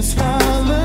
this love.